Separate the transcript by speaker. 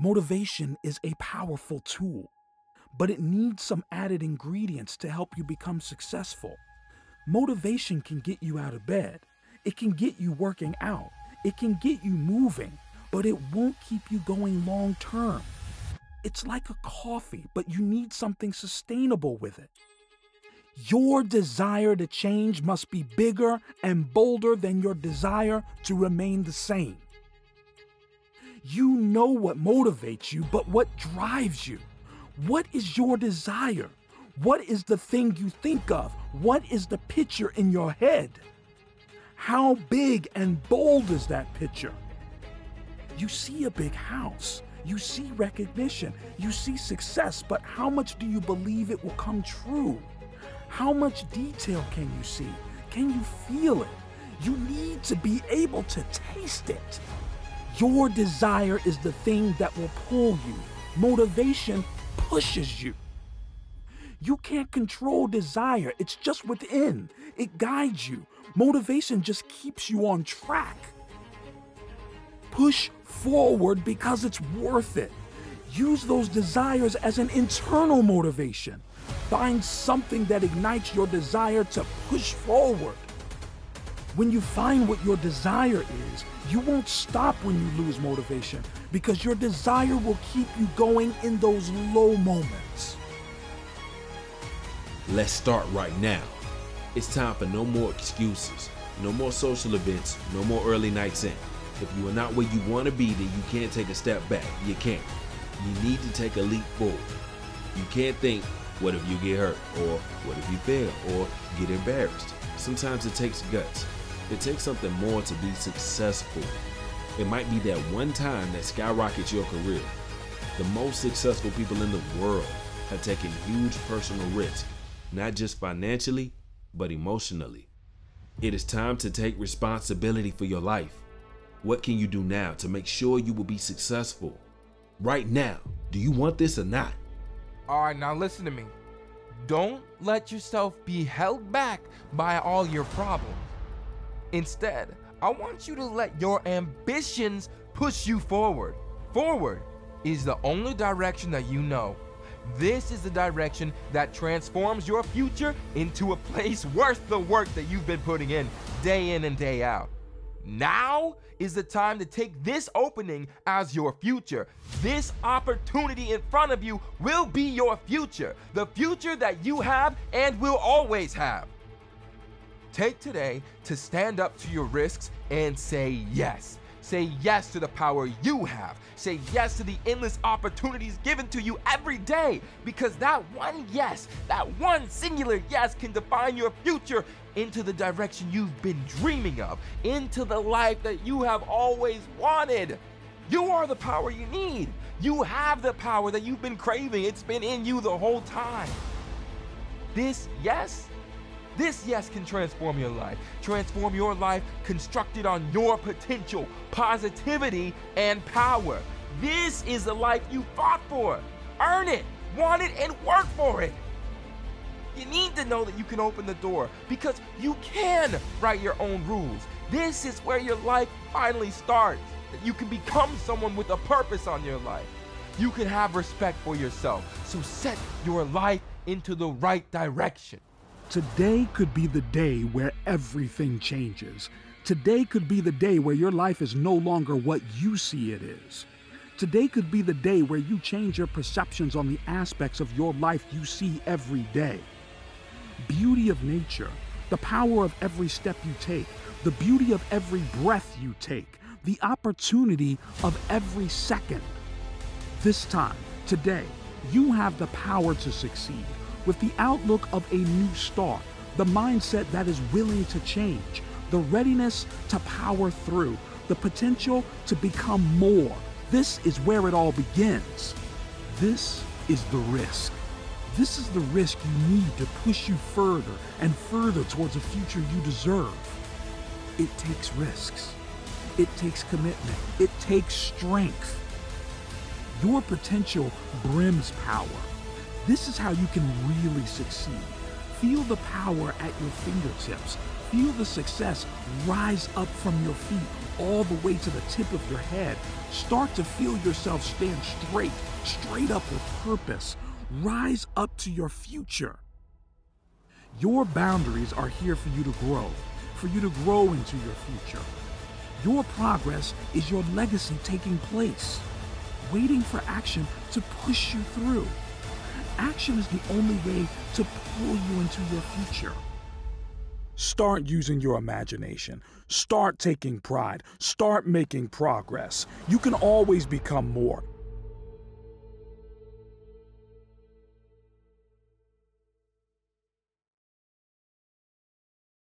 Speaker 1: Motivation is a powerful tool, but it needs some added ingredients to help you become successful. Motivation can get you out of bed, it can get you working out, it can get you moving, but it won't keep you going long term. It's like a coffee, but you need something sustainable with it. Your desire to change must be bigger and bolder than your desire to remain the same. You know what motivates you, but what drives you? What is your desire? What is the thing you think of? What is the picture in your head? How big and bold is that picture? You see a big house, you see recognition, you see success, but how much do you believe it will come true? How much detail can you see? Can you feel it? You need to be able to taste it. Your desire is the thing that will pull you. Motivation pushes you. You can't control desire, it's just within. It guides you. Motivation just keeps you on track. Push forward because it's worth it. Use those desires as an internal motivation. Find something that ignites your desire to push forward. When you find what your desire is, you won't stop when you lose motivation because your desire will keep you going in those low moments.
Speaker 2: Let's start right now. It's time for no more excuses, no more social events, no more early nights in. If you are not where you want to be, then you can't take a step back. You can't. You need to take a leap forward. You can't think, what if you get hurt? Or what if you fail? Or get embarrassed? Sometimes it takes guts. It takes something more to be successful. It might be that one time that skyrockets your career. The most successful people in the world have taken huge personal risk, not just financially, but emotionally. It is time to take responsibility for your life. What can you do now to make sure you will be successful? Right now, do you want this or not?
Speaker 3: All right, now listen to me. Don't let yourself be held back by all your problems. Instead, I want you to let your ambitions push you forward. Forward is the only direction that you know. This is the direction that transforms your future into a place worth the work that you've been putting in day in and day out. Now is the time to take this opening as your future. This opportunity in front of you will be your future, the future that you have and will always have. Take today to stand up to your risks and say yes. Say yes to the power you have. Say yes to the endless opportunities given to you every day because that one yes, that one singular yes can define your future into the direction you've been dreaming of, into the life that you have always wanted. You are the power you need. You have the power that you've been craving. It's been in you the whole time. This yes this yes can transform your life. Transform your life constructed on your potential, positivity, and power. This is the life you fought for. Earn it, want it, and work for it. You need to know that you can open the door because you can write your own rules. This is where your life finally starts. That you can become someone with a purpose on your life. You can have respect for yourself. So set your life into the right direction.
Speaker 1: Today could be the day where everything changes. Today could be the day where your life is no longer what you see it is. Today could be the day where you change your perceptions on the aspects of your life you see every day. Beauty of nature, the power of every step you take, the beauty of every breath you take, the opportunity of every second. This time, today, you have the power to succeed with the outlook of a new start, the mindset that is willing to change, the readiness to power through, the potential to become more. This is where it all begins. This is the risk. This is the risk you need to push you further and further towards a future you deserve. It takes risks. It takes commitment. It takes strength. Your potential brims power. This is how you can really succeed. Feel the power at your fingertips. Feel the success rise up from your feet all the way to the tip of your head. Start to feel yourself stand straight, straight up with purpose. Rise up to your future. Your boundaries are here for you to grow, for you to grow into your future. Your progress is your legacy taking place, waiting for action to push you through. Action is the only way to pull you into your future. Start using your imagination. Start taking pride. Start making progress. You can always become more.